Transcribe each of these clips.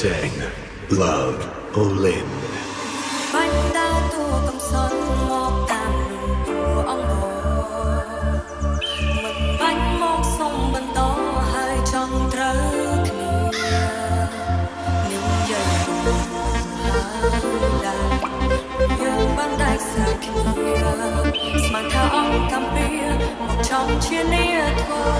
sing Love Olin បាញ់ដើរតួកំសត់មកតាមលំតួអង្គមិនបាញ់មកសុំបន្តហើយចង់ត្រូវគ្នានាងយើងហើយយើងបានតែខ្សែគ្នាស្មានថាអង្គកំពីមកចង់ជានាធ្វើអ្វី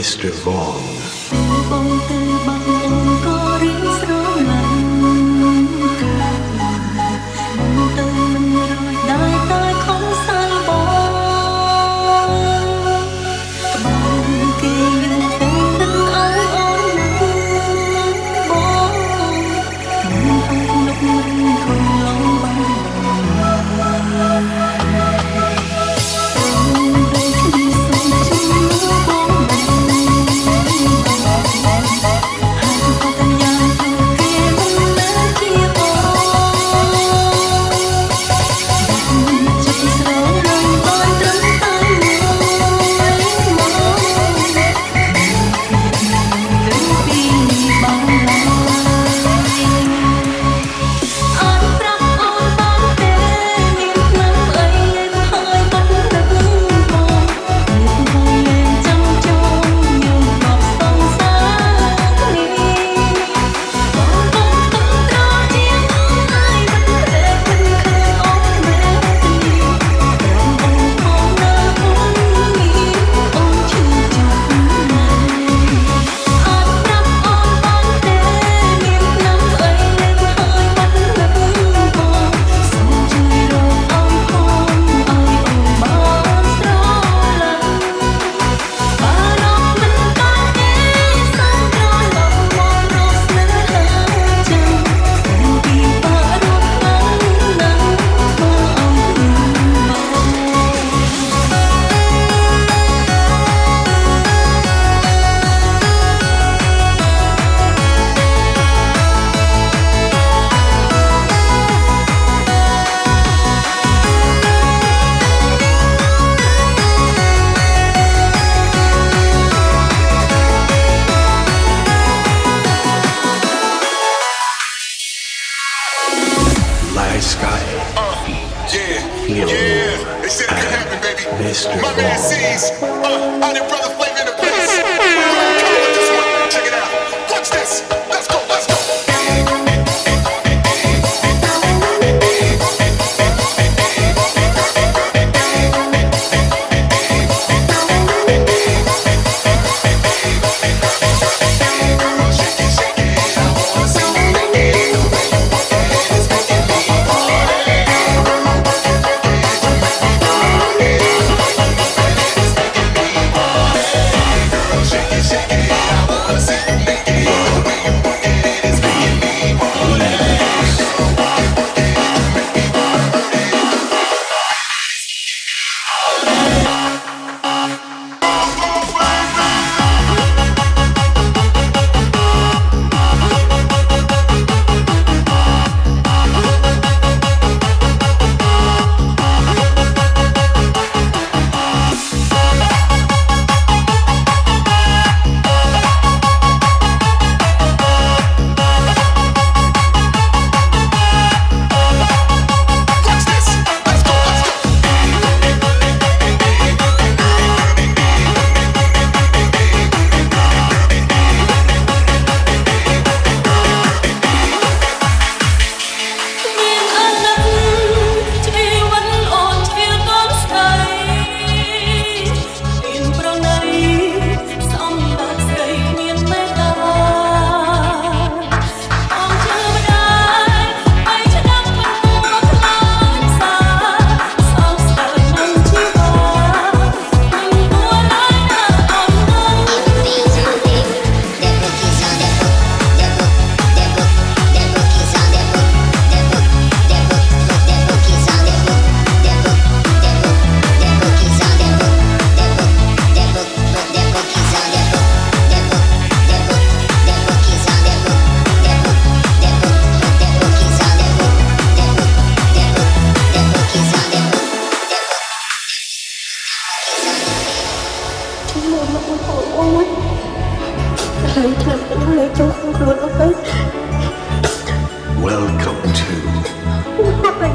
Mr. Vaughn.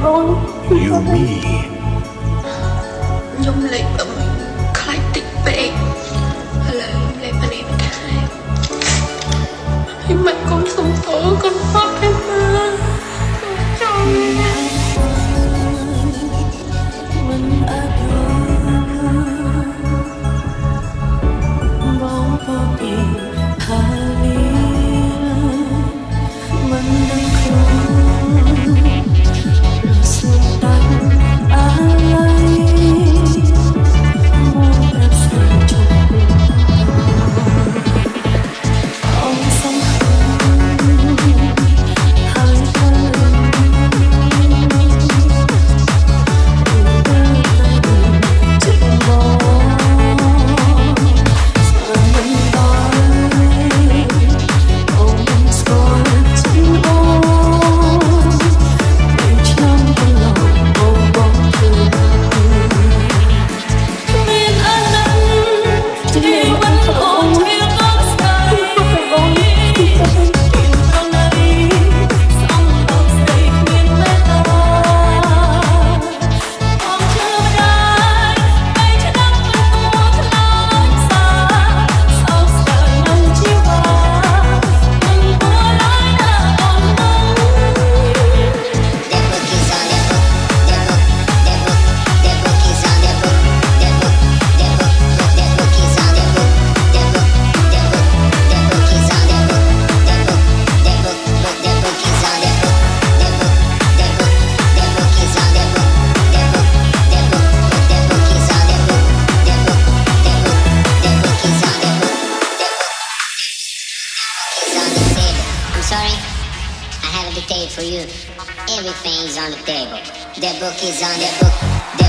អូនយូមីខ្ញុំលេខបំខ្លាចតិចពេកឥឡូវលេខប៉ានេះខែហើយមិនកុំសុំទោសកូន for you. Everything's on the table. The book is on the book. The